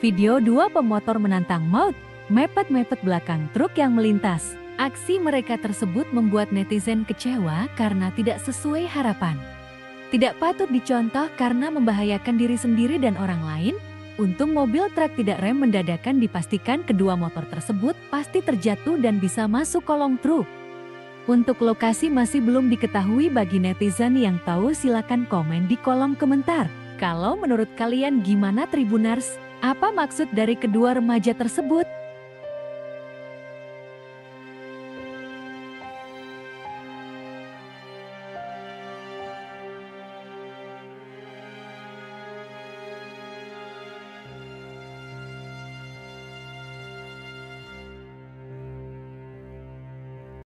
Video dua pemotor menantang maut, mepet-mepet belakang truk yang melintas. Aksi mereka tersebut membuat netizen kecewa karena tidak sesuai harapan. Tidak patut dicontoh karena membahayakan diri sendiri dan orang lain. Untung mobil truk tidak rem mendadakan dipastikan kedua motor tersebut pasti terjatuh dan bisa masuk kolong truk. Untuk lokasi masih belum diketahui bagi netizen yang tahu silakan komen di kolom komentar. Kalau menurut kalian gimana Tribunars? Apa maksud dari kedua remaja tersebut?